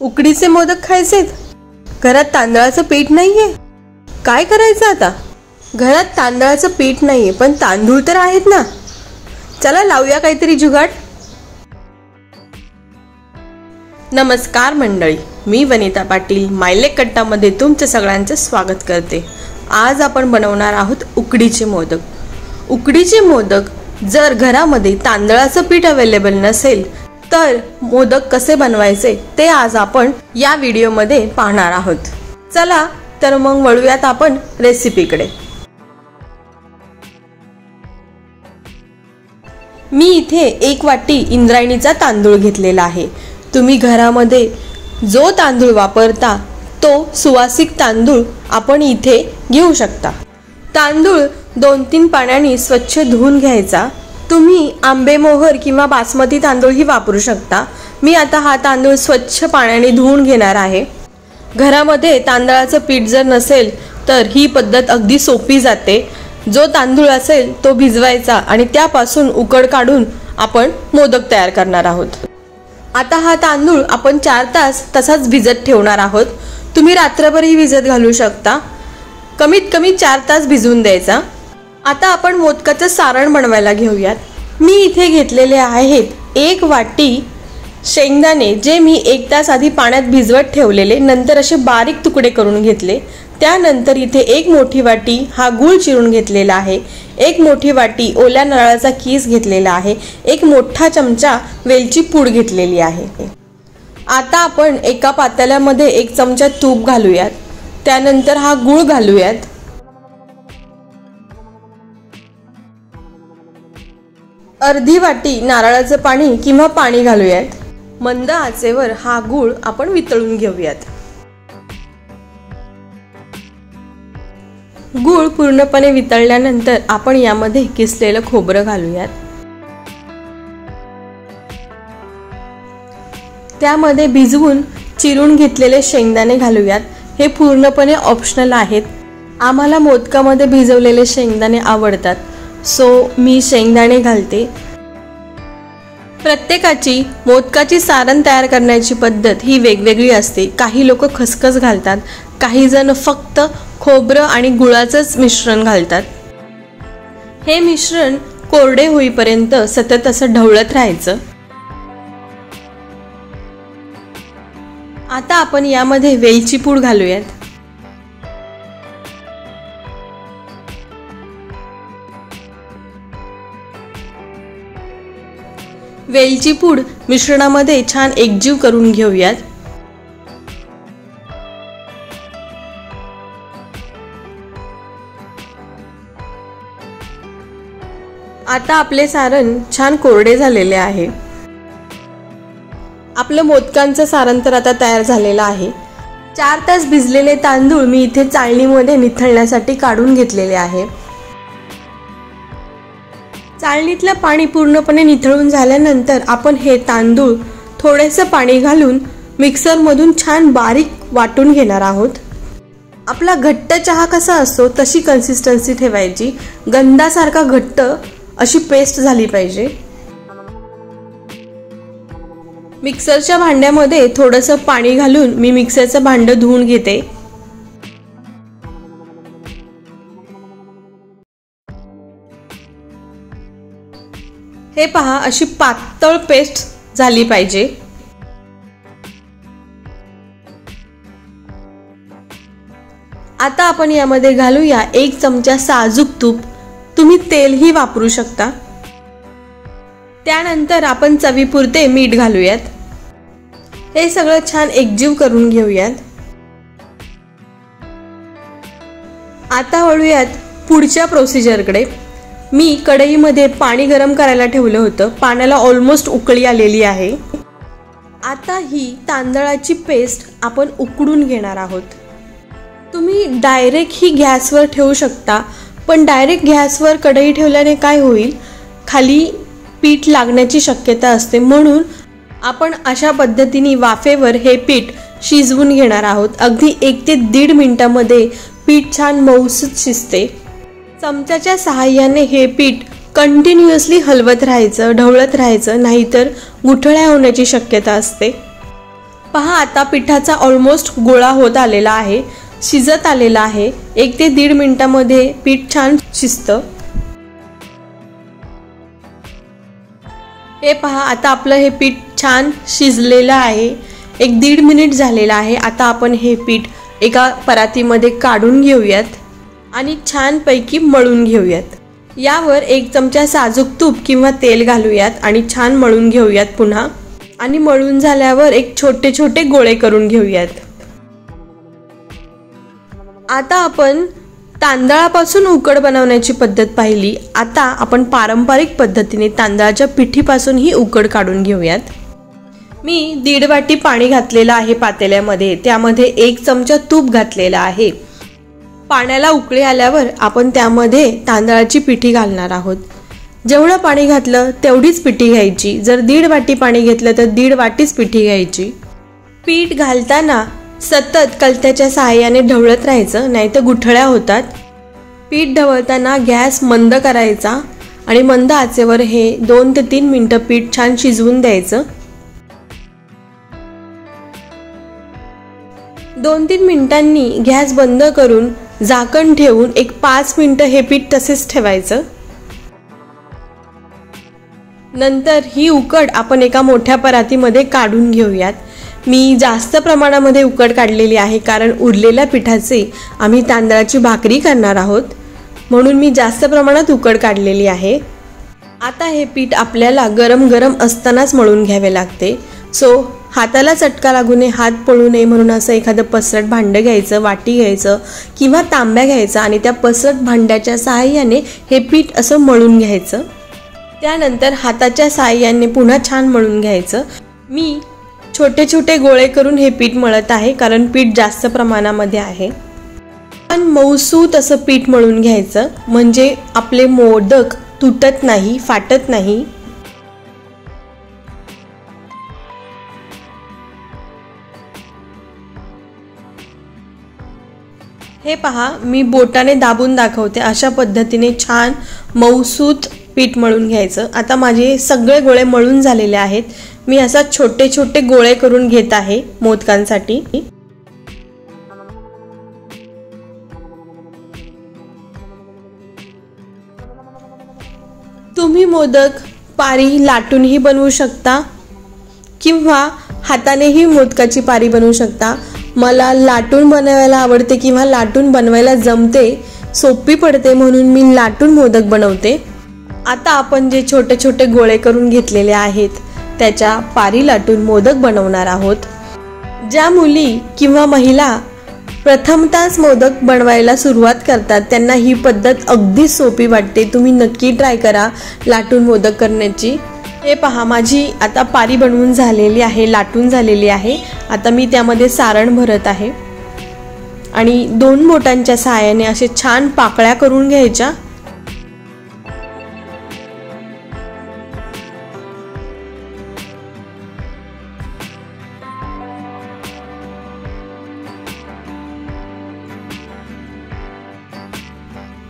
उकडीचे मोदक खायचेत. घरात तांदळाचं पीठ नाहीये. काय करायचं आता? घरात तांदळाचं पीठ नाहीये पण तांदूळ तर आहेत ना. चला लावूया काहीतरी जुगाड. नमस्कार मंडळी मी वनिता पाटील. मायलेक कट्टामध्ये तुमच्या सगळ्यांचं स्वागत करते. आज आपण बनवणार आहोत उकडीचे मोदक. उकडीचे मोदक जर घरामध्ये तांदळाचं पीठ अवेलेबल नसेल तर मोदक कसे बनवायचे ते आज आपण या व्हिडिओमध्ये पाहणार आहोत. चला तर मग वळूयात आपण रेसिपीकडे. मी इथे एक वाटी इंद्रायणीचा तांदूळ घेतलेला आहे. तुम्ही घरामध्ये जो तांदूळ वापरता तो सुवासिक तांदूळ आपण इथे घेऊ शकता. तांदूळ दोन तीन पाण्याने स्वच्छ धुवून घ्यायचा. तुम्ही आंबेमोहर किंवा बासमती तांदूळही वापरू शकता. मी आता हा तांदूळ स्वच्छ पाण्याने धुवून घेणार आहे. घरामध्ये तांदळाचं पीठ जर नसेल तर ही पद्धत अगदी सोपी जाते. जो तांदूळ असेल तो भिजवायचा आणि त्यापासून उकड काढून आपण मोदक तयार करणार आहोत. आता हा तांदूळ आपण चार तास तसाच भिजत ठेवणार आहोत. तुम्ही रात्रभरही भिजत घालू शकता. कमीत कमी चार तास भिजवून द्यायचा. आता आपण मोदकाचं सारण बनवायला घेऊयात. मी इथे घेतलेले आहेत एक वाटी शेंगदाणे जे मी एक तास आधी पाण्यात भिजवत ठेवलेले नंतर असे बारीक तुकडे करून घेतले. त्यानंतर इथे एक मोठी वाटी हा गूळ चिरून घेतलेला आहे. एक मोठी वाटी ओल्या नारळाचा कीस घेतलेला आहे. एक मोठा चमचा वेलची पूड घेतलेली आहे. आता आपण एका पातेल्यामध्ये एक चमचा तूप घालूयात. त्यानंतर हा गूळ घालूयात. अर्धी वाटी नारळाचं पाणी किंवा पाणी घालूयात. मंद आचेवर हा गूळ आपण वितळून घेऊयात. गूळ पूर्णपणे वितळल्यानंतर आपण यामध्ये किसलेलं खोबरं घालूयात. त्यामध्ये भिजवून चिरून घेतलेले शेंगदाणे घालूयात. हे पूर्णपणे ऑप्शनल आहेत. आम्हाला मोदकामध्ये भिजवलेले शेंगदाणे आवडतात. सो मी शेंगदाणे घालते. प्रत्येकाची मोदकाची सारण तयार करण्याची पद्धत ही वेगवेगळी असते. काही लोक खसखस घालतात काही जण फक्त खोबरं आणि गुळाचंच मिश्रण घालतात. हे मिश्रण कोरडे होईपर्यंत सतत असं ढवळत राहायचं. आता आपण यामध्ये वेलची पूड घालूयात. वेलची पूड मिश्रणामध्ये छान एकजीव करून घेऊयात. आता आपले सारण छान कोरडे झालेले आहे. आपलं मोदकांचं सारण तर आता तयार झालेलं आहे. चार तास भिजलेले तांदूळ मी इथे चाळणीमध्ये निथळण्यासाठी काढून घेतलेले आहे. चाळणीतलं पाणी पूर्णपणे निथळून झाल्यानंतर आपण हे तांदूळ थोडेसं पाणी घालून मिक्सरमधून छान बारीक वाटून घेणार आहोत. आपला घट्ट चहा कसा असतो तशी कन्सिस्टन्सी ठेवायची. गंधासारखा घट्ट अशी पेस्ट झाली पाहिजे. मिक्सरच्या भांड्यामध्ये थोडंसं पाणी घालून मी मिक्सरचं भांडं धुवून घेते. हे पहा अशी पातळ पेस्ट झाली पाहिजे. आता आपण यामध्ये घालूया एक चमचा साजूक तूप. तुम्ही तेलही वापरू शकता. त्यानंतर आपण चवीपुरते मीठ घालूयात. हे सगळं छान एकजीव करून घेऊयात. आता वळूयात पुढच्या प्रोसिजरकडे. मी कढईमध्ये पाणी गरम करायला ठेवलं होतं. पाण्याला ऑलमोस्ट उकळी आलेली आहे. आता ही तांदळाची पेस्ट आपण उकडून घेणार आहोत. तुम्ही डायरेक्ट ही गॅसवर ठेवू शकता पण डायरेक्ट गॅसवर कढई ठेवल्याने काय होईल? खाली पीठ लागण्याची शक्यता असते. म्हणून आपण अशा पद्धतीने वाफेवर हे पीठ शिजवून घेणार आहोत. अगदी एक ते दीड मिनटामध्ये पीठ छान मऊसच शिजते. चमच्याच्या सहाय्याने हे पीठ कंटिन्युअसली हलवत राहायचं ढवळत राहायचं नाहीतर गुठळ्या होण्याची शक्यता असते. पहा आता पिठाचा ऑलमोस्ट गोळा होत आलेला आहे शिजत आलेला आहे. एक ते दीड मिनिटामध्ये पीठ छान शिजतं. हे पहा आता आपलं हे पीठ छान शिजलेलं आहे. एक दीड मिनिट झालेलं आहे. आता आपण हे पीठ एका परातीमध्ये काढून घेऊयात. आणि छानपैकी मळून घेऊयात. यावर एक चमचा साजूक तूप किंवा तेल घालूयात आणि छान मळून घेऊयात पुन्हा. आणि मळून झाल्यावर एक छोटे छोटे गोळे करून घेऊयात. आता आपण तांदळापासून उकड बनवण्याची पद्धत पाहिली. आता आपण पारंपरिक पद्धतीने तांदळाच्या पिठीपासून ही उकड काढून घेऊयात. मी दीड वाटी पाणी घातलेलं आहे पातेल्यामध्ये. त्यामध्ये एक चमचा तूप घातलेला आहे. पाण्याला उकळी आल्यावर आपण त्यामध्ये तांदळाची पिठी घालणार आहोत. जेवढं पाणी घातलं तेवढीच पिठी घ्यायची. जर दीड वाटी पाणी घेतलं तर दीड वाटीच पिठी घ्यायची. पीठ घालताना सतत कलत्याच्या सहाय्याने ढवळत राहायचं नाही तर गुठळ्या होतात. पीठ ढवळताना गॅस मंद करायचा आणि मंद आचेवर हे दोन ते तीन मिनटं पीठ छान शिजवून द्यायचं. दोन तीन मिनिटांनी गॅस बंद करून झाकण ठेवून एक पाच मिनटं हे पीठ तसेच ठेवायचं. नंतर ही उकड आपण एका मोठ्या परातीमध्ये काढून घेऊयात. मी जास्त प्रमाणामध्ये उकड काढलेली आहे कारण उरलेल्या पिठाचे आम्ही तांदळाची भाकरी करणार आहोत. म्हणून मी जास्त प्रमाणात उकड काढलेली आहे. आता हे पीठ आपल्याला गरम गरम असतानाच मळून घ्यावे लागते. सो हाताला चटका लागू नये हात पळू नये म्हणून असं एखादं पसरट भांडं घ्यायचं वाटी घ्यायचं किंवा तांब्या घ्यायचा आणि त्या पसरट भांड्याच्या सहाय्याने हे पीठ असं मळून घ्यायचं. त्यानंतर हाताच्या सहाय्याने पुन्हा छान मळून घ्यायचं. मी छोटे छोटे गोळे करून हे पीठ मळत आहे कारण पीठ जास्त प्रमाणामध्ये आहे. पण मऊसूत असं पीठ मळून घ्यायचं. म्हणजे आपले मोदक तुटत नाही फाटत नाही. हे पहा मी बोटाने दाबून दाखवते. अशा पद्धतीने छान मऊसूत पीठ मळून घ्यायचं. आता माझे सगळे गोळे मळून झालेले आहेत. मी असा छोटे छोटे गोळे करून घेत आहे मोदकांसाठी. तुम्ही मोदक पारी लाटूनही बनवू शकता किंवा हातानेही मोदकाची पारी बनवू शकता. मला लाटून बनवायला आवडते किंवा लाटून बनवायला जमते सोपी पडते म्हणून मी लाटून मोदक बनवते. आता आपण जे छोटे छोटे गोळे करून घेतलेले आहेत त्याच्या पारी लाटून मोदक बनवणार आहोत. ज्या मुली किंवा महिला प्रथमताच मोदक बनवायला सुरुवात करतात त्यांना ही पद्धत अगदी सोपी वाटते. तुम्ही नक्की ट्राय करा लाटून मोदक करण्याची. हे पहा माझी आता पारी बनवून झालेली आहे लाटून झालेली आहे. आता मी त्यामध्ये सारण भरत आहे. आणि दोन बोटांच्या सहाय्याने असे छान पाकळ्या करून घ्यायच्या.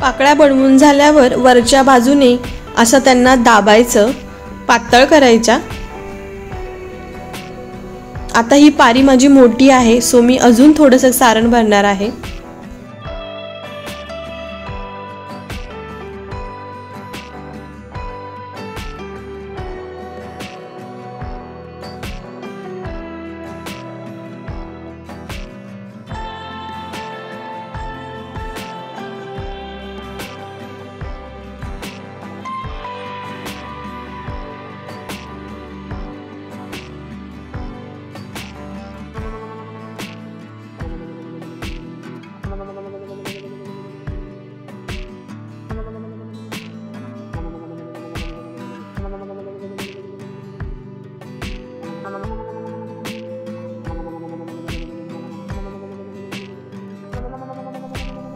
पाकळ्या बनवून झाल्यावर वरच्या बाजूने असं त्यांना दाबायचं. पातळ करायच्या. आता ही पारी माझी मोठी आहे सो मी अजून थोडंसं सारण भरणार आहे.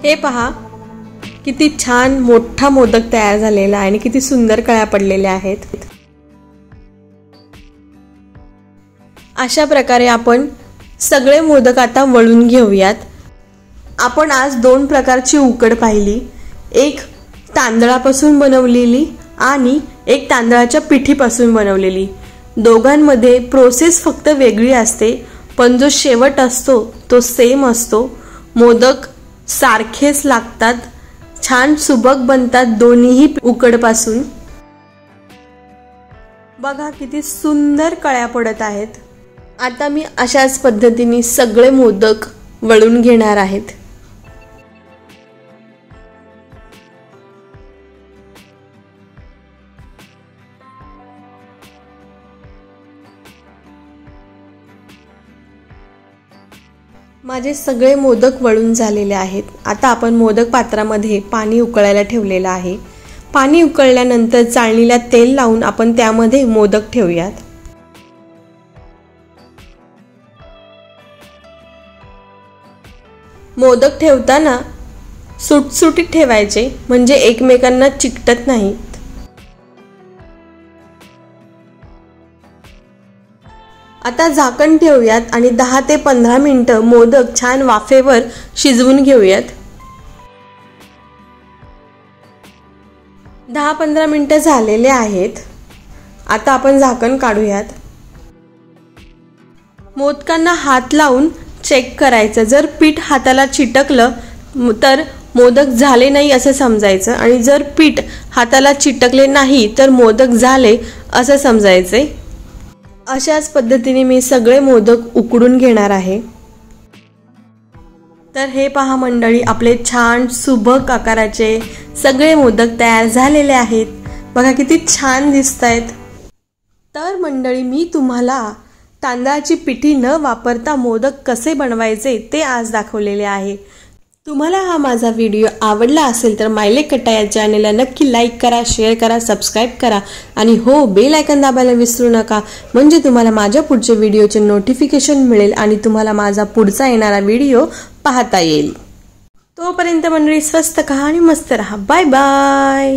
हे पहा किती छान मोठा मोदक तयार झालेला आहे आणि किती सुंदर कळ्या पडलेल्या आहेत. अशा प्रकारे आपण सगळे मोदक आता वळून घेऊयात. आपण आज दोन प्रकारची उकड पाहिली. एक तांदळापासून बनवलेली आणि एक तांदळाच्या पिठीपासून बनवलेली. दोघांमध्ये प्रोसेस फक्त वेगळी असते पण जो शेवट असतो तो सेम असतो. मोदक सारखेच लागतात. छान सुबक बनतात दोन्हीही उकडपासून. बघा किती सुंदर कळ्या पडत आहेत. आता मी अशाच पद्धतीने सगळे मोदक वळून घेणार आहेत. माझे सगळे मोदक वळून झालेले आहेत. आता आपण मोदक पात्रामध्ये पाणी उकळायला ठेवलेलं आहे. पाणी उकळल्यानंतर चाळणीला तेल लावून आपण त्यामध्ये मोदक ठेवूयात. मोदक ठेवताना सुटसुटीत ठेवायचे म्हणजे एकमेकांना चिकटत नाही. आता झाकण ठेवूयात आणि दहा ते पंधरा मिनटं मोदक छान वाफेवर शिजवून घेऊयात. दहा पंधरा मिनटं झालेले आहेत. आता आपण झाकण काढूयात. मोदकांना हात लावून चेक करायचं. जर पीठ हाताला चिटकलं तर मोदक झाले नाही असं समजायचं. आणि जर पीठ हाताला चिटकले नाही तर मोदक झाले असं समजायचे अशाच पद्धतीने मी सगळे मोदक उकडून घेणार आहे. तर हे पहा मंडळी आपले छान सुबक आकाराचे सगळे मोदक तयार झालेले आहेत. बघा किती छान दिसत आहेत तर मंडळी मी तुम्हाला तांदळाची पिठी न वापरता मोदक कसे बनवायचे ते आज दाखवलेले आहे. तुम्हाला हा माझा व्हिडिओ आवडला असेल तर मायले कट्टा या चॅनेलला नक्की लाईक करा शेअर करा सबस्क्राईब करा. आणि हो बेल आयकन दाबायला विसरू नका. म्हणजे तुम्हाला माझ्या पुढच्या व्हिडिओचे नोटिफिकेशन मिळेल आणि तुम्हाला माझा पुढचा येणारा व्हिडिओ पाहता येईल. तोपर्यंत मंडळी स्वस्त कहा आणि मस्त रहा. Bye bye